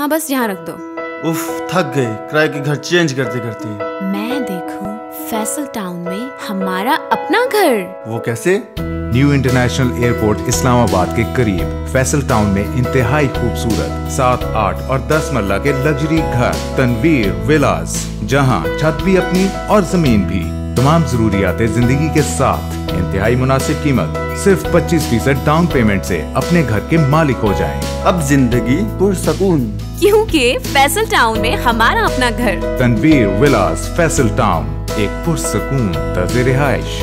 हाँ बस यहाँ रख दो। उफ थक गए किराए के घर चेंज करते करते। मैं देखूँ फैसल टाउन में हमारा अपना घर। वो कैसे? न्यू इंटरनेशनल एयरपोर्ट इस्लामाबाद के करीब। फैसल टाउन में इंतहाई खूबसूरत सात आठ और दस मरला के लग्जरी घर तनवीर विलास जहाँ छत भी अपनी और ज़मीन भी। तमाम जरूरियात ज़िंदगी के साथ। इंतहाई मुनासिब कीमत सिर्फ़ 25 फ़ीसद डाउन पेमेंट से अपने घर के मालिक हो जाएँ। अब ज़िंदगी पुरसकून। क्योंकि फैसल टाउन में हमारा अपना घर। तनवीर विलास फैसल टाउन एक पुरसकून तर्ज रिहाइश।